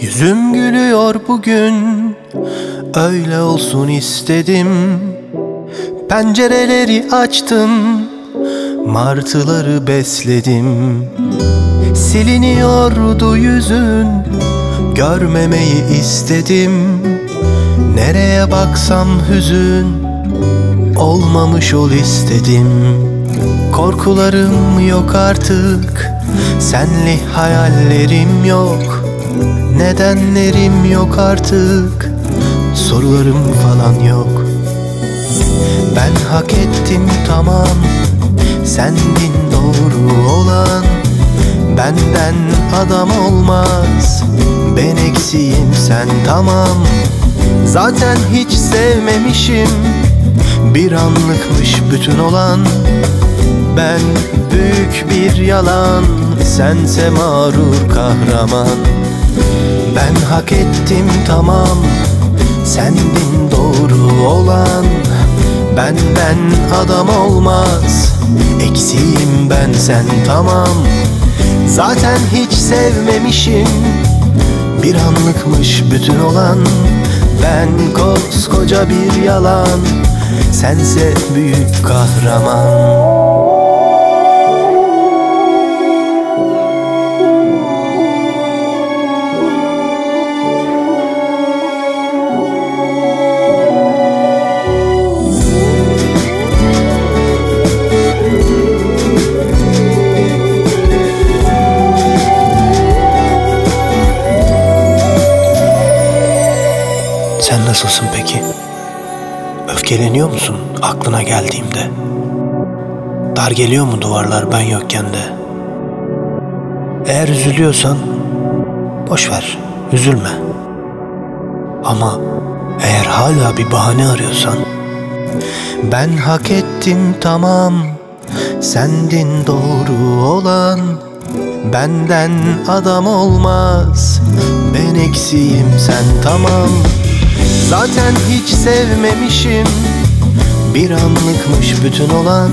Yüzüm gülüyor bugün Öyle olsun istedim Pencereleri açtım Martıları besledim. Siliniyordu yüzün Görmemeyi istedim. Nereye baksam hüzün Olmamış ol istedim. Korkularım yok artık Senli hayallerim yok. Nedenlerim yok artık Sorularım falan yok Ben hak ettim tamam. Sendin doğru olan. Benden adam olmaz. Ben eksiğim sen tamam. Zaten hiç sevmemişim. Bir anlıkmış bütün olan. Ben büyük bir yalan. Sense mağrur kahraman. Ben hak ettim tamam. Sendin doğru Benden adam olmaz. Eksiğim ben sen tamam. Zaten hiç sevmemişim. Bir anlıkmış bütün olan. Ben koskoca bir yalan. Sense büyük kahraman Sen nasılsın peki? Öfkeleniyor musun aklına geldiğimde? Dar geliyor mu duvarlar ben yokken de? Eğer üzülüyorsan boş ver, üzülme. Ama eğer hala bir bahane arıyorsan ben hak ettim tamam Sendin doğru olan Benden adam olmaz Ben eksiğim sen tamam Zaten hiç sevmemişim. Bir anlıkmış bütün olan.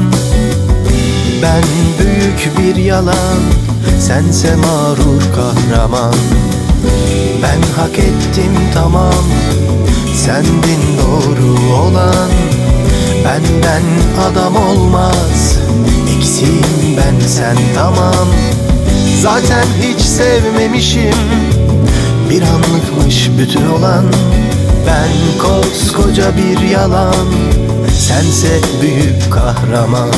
Ben büyük bir yalan Sense mağrur kahraman. Ben hak ettim tamam Sendin doğru olan. Benden adam olmaz Eksiğim ben sen tamam. Zaten hiç sevmemişim Bir anlıkmış bütün olan Ben koskoca bir yalan Sense büyük kahraman